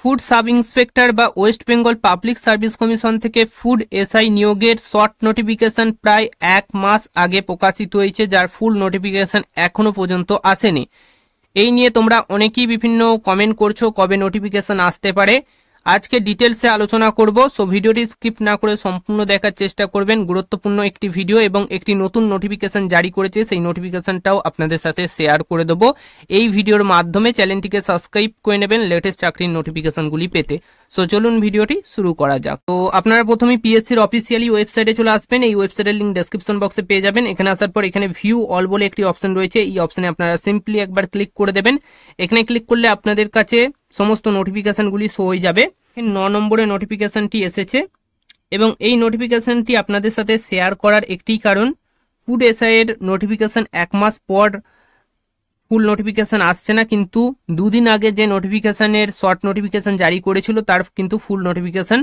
Food sub inspector বা West Bengal Public Service Commission থেকে food SI নিয়োগের short notification প্রায় এক মাস আগে প্রকাশিত হয়েছে, যার ফুল নোটিফিকেশন এখনও পর্যন্ত আসেনি। এই নিয়ে তোমরা অনেকেই বিভিন্ন কমেন্ট করছ, কবে নোটিফিকেশন আসতে পারে। আজকে ডিটেলসে আলোচনা করব সো ভিডিওটি স্কিপ না করে সম্পূর্ণ দেখার চেষ্টা করবেন। গুরুত্বপূর্ণ একটি ভিডিও এবং একটি নতুন নোটিফিকেশন জারি করেছে, সেই নোটিফিকেশনটাও আপনাদের সাথে শেয়ার করে দেবো। এই ভিডিওর মাধ্যমে চ্যানেলটিকে সাবস্ক্রাইব করে নেবেন লেটেস্ট চাকরির নোটিফিকেশনগুলি পেতে। সো চলুন ভিডিওটি শুরু করা যাক। তো, আপনারা প্রথমে পিএসসির অফিসিয়ালি ওয়েবসাইটে চলে আসবেন। এই ওয়েবসাইটের লিঙ্ক ডেসক্রিপশন বক্সে পেয়ে যাবেন। এখানে আসার পর এখানে ভিউ অল বলে একটি অপশন রয়েছে। এই অপশনে আপনারা সিম্পলি একবার ক্লিক করে দেবেন। এখানে ক্লিক করলে আপনাদের কাছে সমস্ত নোটিফিকেশনগুলি শো হয়ে যাবে। ন নম্বরে নোটিফিকেশনটি এসেছে এবং এই নোটিফিকেশনটি আপনাদের সাথে শেয়ার করার একটি কারণ। ফুড এসআই এর নোটিফিকেশন এক মাস পর ফুল নোটিফিকেশান আসছে না, কিন্তু দুদিন আগে যে নোটিফিকেশনের শর্ট নোটিফিকেশন জারি করেছিল, তার কিন্তু ফুল নোটিফিকেশন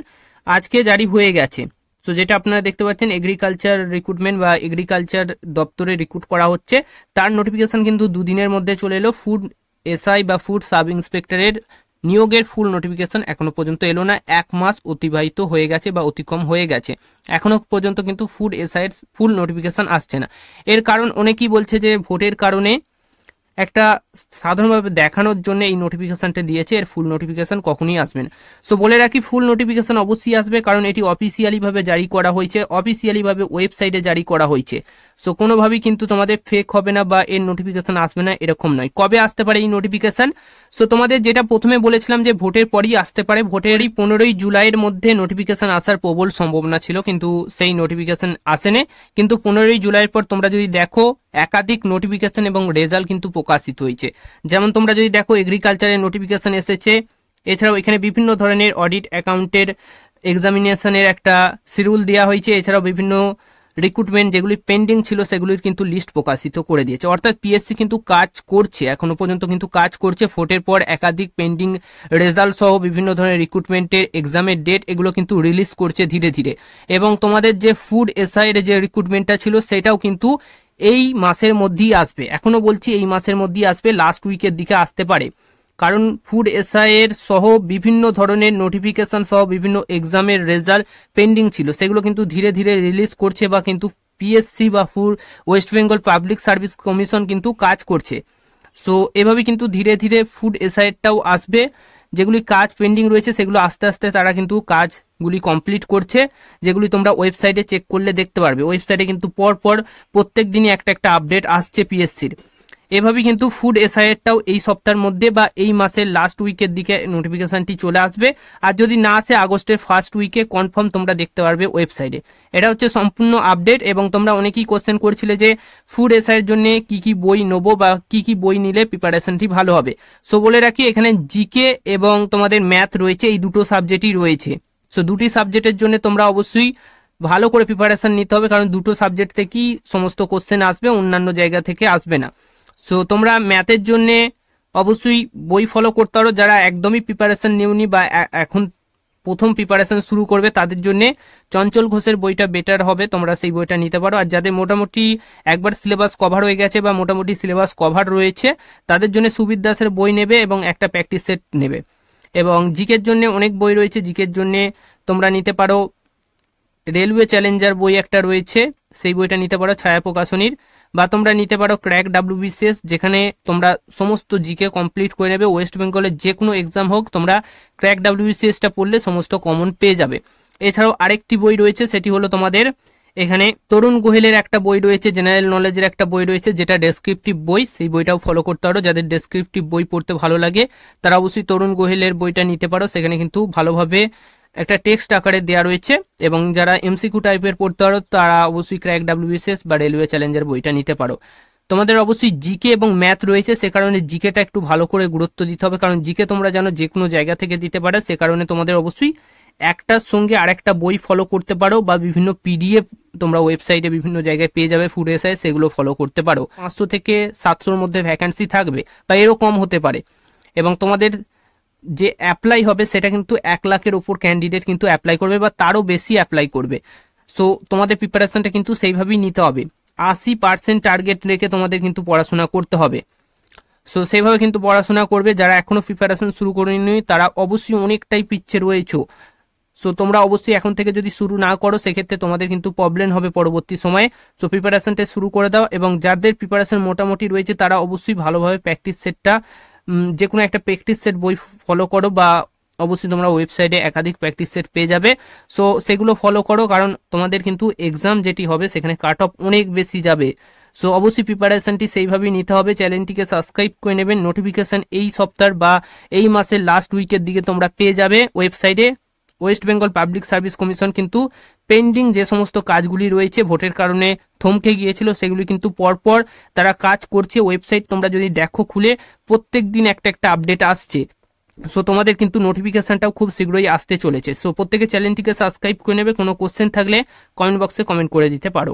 আজকে জারি হয়ে গেছে। সো যেটা আপনারা দেখতে পাচ্ছেন এগ্রিকালচার রিক্রুটমেন্ট বা এগ্রিকালচার দপ্তরে রিক্রুট করা হচ্ছে। তার নোটিফিকেশন কিন্তু দুদিনের মধ্যে চলে এলো। ফুড এসআই বা ফুড সাব ইন্সপেক্টরের নিয়োগের ফুল নোটিফিকেশন এখনও পর্যন্ত এলো না। এক মাস অতিবাহিত হয়ে গেছে বা অতিক্রম হয়ে গেছে। এখনও পর্যন্ত কিন্তু ফুড এসআইয়ের ফুল নোটিফিকেশন আসছে না। এর কারণ অনেকেই বলছে যে ভোটের কারণে একটা সাধারণভাবে দেখানোর জন্য এই নোটিফিকেশনটা দিয়েছে, এর ফুল নোটিফিকেশন কখনই আসবে না। সো বলে রাখি ফুল নোটিফিকেশান অবশ্যই আসবে, কারণ এটি অফিসিয়ালিভাবে জারি করা হয়েছে অফিসিয়ালিভাবে ওয়েবসাইটে জারি করা হয়েছে। সো কোনোভাবেই কিন্তু তোমাদের ফেক হবে না বা এর নোটিফিকেশান আসবে না, এরকম নয়। কবে আসতে পারে এই নোটিফিকেশান সো তোমাদের যেটা প্রথমে বলেছিলাম যে ভোটের পরই আসতে পারে, ভোটেরই পনেরোই জুলাইয়ের মধ্যে নোটিফিকেশন আসার প্রবল সম্ভাবনা ছিল, কিন্তু সেই নোটিফিকেশন আসেনি। কিন্তু পনেরোই জুলাইয়ের পর তোমরা যদি দেখো, একাধিক নোটিফিকেশন এবং রেজাল্ট কিন্তু প্রকাশিত হয়েছে। যেমন তোমরা যদি দেখো এগ্রিকালচারের নোটিফিকেশান এসেছে, এছাড়াও এখানে বিভিন্ন ধরনের অডিট অ্যাকাউন্টের এক্সামিনেশনের একটা শিডিউল দেওয়া হয়েছে, এছাড়াও বিভিন্ন রিক্রুটমেন্ট যেগুলি পেন্ডিং ছিল সেগুলির কিন্তু লিস্ট প্রকাশিত করে দিয়েছে। অর্থাৎ পিএসসি কিন্তু কাজ করছে, এখনও পর্যন্ত কিন্তু কাজ করছে। ফোটের পর একাধিক পেন্ডিং রেজাল্ট সহ বিভিন্ন ধরনের রিক্রুটমেন্টের এক্সামের ডেট এগুলো কিন্তু রিলিজ করছে ধীরে ধীরে। এবং তোমাদের যে ফুড এসআইয়ের যে রিক্রুটমেন্টটা ছিল সেটাও কিন্তু এই মাসের মধ্যেই আসবে। এখনও বলছি এই মাসের মধ্যেই আসবে লাস্ট উইকের দিকে আসতে পারে। কারণ ফুড এসআই এর সহ বিভিন্ন ধরনের নোটিফিকেশন সহ বিভিন্ন এক্সামের রেজাল্ট পেন্ডিং ছিল। সেগুলো কিন্তু ধীরে ধীরে রিলিজ করছে বা কিন্তু পিএসসি বা food West Bengal Public Service Commission কিন্তু কাজ করছে। সো এভাবে কিন্তু ধীরে ধীরে ফুড এসআইটাও আসবে। যেগুলি কাজ পেন্ডিং রয়েছে, সেগুলো আস্তে আস্তে তারা কিন্তু কাজগুলি কমপ্লিট করছে। যেগুলি তোমরা ওয়েবসাইটে চেক করলে দেখতে পারবে। ওয়েবসাইটে কিন্তু পর পর প্রত্যেক দিনই একটা একটা আপডেট আসছে পিএসসির এভাবেই কিন্তু ফুড এসআইয়েরটাও এই সপ্তাহের মধ্যে বা এই মাসের লাস্ট উইকের দিকে নোটিফিকেশনটি চলে আসবে। আর যদি না আসে আগস্টের ফার্স্ট উইকে কনফার্ম তোমরা দেখতে পারবে ওয়েবসাইটে এটা হচ্ছে সম্পূর্ণ আপডেট এবং তোমরা অনেকেই কোশ্চেন করছিলে যে ফুড এসআইয়ের জন্য কি কি বই নেব বা কি কি বই নিলে প্রিপারেশনটি ভালো হবে। সো বলে রাখি, এখানে জিকে এবং তোমাদের ম্যাথ রয়েছে, এই দুটো সাবজেক্টই রয়েছে। সো দুটি সাবজেক্টের জন্য তোমরা অবশ্যই ভালো করে প্রিপারেশন নিতে হবে, কারণ দুটো সাবজেক্ট থেকেই সমস্ত কোশ্চেন আসবে, অন্যান্য জায়গা থেকে আসবে না। সো তোমরা ম্যাথের জন্য অবশ্যই বই ফলো করতে পারো। যারা একদমই প্রিপারেশন নেওনি বা এখন প্রথম প্রিপারেশন শুরু করবে, তাদের জন্য চঞ্চল ঘোষের বইটা বেটার হবে। তোমরা সেই বইটা নিতে পারো। আর যাদের মোটামুটি একবার সিলেবাস কভার হয়ে গেছে বা মোটামুটি সিলেবাস কভার রয়েছে, তাদের জন্য সুবিদ দাসের বই নেবে এবং একটা প্র্যাকটিস সেট নেবে। এবং জিকের জন্য অনেক বই রয়েছে। জিকের জন্য তোমরা নিতে পারো। রেলওয়ে চ্যালেঞ্জার বই একটা রয়েছে। সেই বইটা নিতে পারো ছায়া প্রকাশনীর বা তোমরা নিতে পারো ক্র্যাক ডাব্লিউবিসিএস, যেখানে তোমরা সমস্ত জিকে কমপ্লিট করে নেবে। ওয়েস্ট বেঙ্গলের যে কোনো এক্সাম হোক, তোমরা ক্র্যাক ডাব্লিউবিসিএসটা পড়লে সমস্ত কমন পেয়ে যাবে। এছাড়াও আরেকটি বই রয়েছে, সেটি হলো তোমাদের এখানে তরুণ গোহেলের একটা বই রয়েছে, জেনারেল নলেজের একটা বই রয়েছে, যেটা ডেসক্রিপটিভ বই। সেই বইটাও ফলো করতে পারো। যাদের ডেসক্রিপটিভ বই পড়তে ভালো লাগে, তারা অবশ্যই তরুণ গোহেলের বইটা নিতে পারো। সেখানে কিন্তু ভালোভাবে একটা টেক্সট আকারে দেওয়া রয়েছে এবং যারা এমসিকিউ টাইপের পড়তে পারো, তারা অবশ্যই ক্র্যাক ডাব্লিউবিসিএস বা রেলওয়ে চ্যালেঞ্জার বইটা নিতে পারো। তোমাদের অবশ্যই জিকে এবং ম্যাথ রয়েছে, সে কারণে জিকেটা একটু ভালো করে গুরুত্ব দিতে হবে, কারণ জিকে তোমরা জানো যে কোনো জায়গা থেকে দিতে পারো, সে কারণে তোমাদের অবশ্যই একটার সঙ্গে আরেকটা বই ফলো করতে পারো বা বিভিন্ন পিডিএফ তোমরা ওয়েবসাইটে বিভিন্ন জায়গায় পেয়ে যাবে ফুড এসআই সেগুলো ফলো করতে পারো। পাঁচশো থেকে সাতশোর মধ্যে ভ্যাকান্সি থাকবে বা এরও কম হতে পারে। এবং তোমাদের যে অ্যাপ্লাই হবে সেটা কিন্তু এক লাখের উপর ক্যান্ডিডেট কিন্তু অ্যাপ্লাই করবে বা তারও বেশি অ্যাপ্লাই করবে। সো তোমাদের প্রিপারেশনটা কিন্তু সেইভাবেই নিতে হবে। আশি পার্সেন্ট টার্গেট রেখে তোমাদের কিন্তু পড়াশোনা করতে হবে। সো সেইভাবে কিন্তু পড়াশোনা করবে। যারা এখনও প্রিপারেশন শুরু করেনি, তারা অবশ্যই অনেকটাই পিচ্ছে রয়েছে। সো তোমরা অবশ্যই এখন থেকে যদি শুরু না করো, সেক্ষেত্রে তোমাদের কিন্তু প্রবলেম হবে পরবর্তী সময়ে। সো প্রিপারেশনটা শুরু করে দাও এবং যাদের প্রিপারেশন মোটামুটি রয়েছে, তারা অবশ্যই ভালোভাবে প্র্যাকটিস সেটটা যে কোনো একটা প্র্যাকটিস সেট বই ফলো করো বা অবশ্যই তোমরা ওয়েবসাইটে একাধিক প্র্যাকটিস সেট পেয়ে যাবে। সো সেগুলো ফলো করো কারণ তোমাদের কিন্তু এক্সাম যেটি হবে সেখানে কাট অফ অনেক বেশি যাবে। সো অবশ্যই প্রিপারেশনটি সেইভাবেই নিতে হবে। চ্যানেলটিকে সাবস্ক্রাইব করে নেবেন নোটিফিকেশান এই সপ্তাহ বা এই মাসের লাস্ট উইকের দিকে তোমরা পেয়ে যাবে। ওয়েবসাইটে West Bengal Public Service Commission কিন্তু পেন্ডিং যে সমস্ত কাজগুলি রয়েছে, ভোটের কারণে থমকে গিয়েছিল, সেগুলি কিন্তু পরপর তারা কাজ করছে। ওয়েবসাইট তোমরা যদি দেখো খুলে, প্রত্যেক দিন একটা একটা আপডেট আসছে। সো তোমাদের কিন্তু নোটিফিকেশানটাও খুব শীঘ্রই আসতে চলেছে। সো প্রত্যেকে চ্যানেলটিকে সাবস্ক্রাইব করে নেবে, কোনো কোশ্চেন থাকলে কমেন্ট বক্সে কমেন্ট করে দিতে পারো।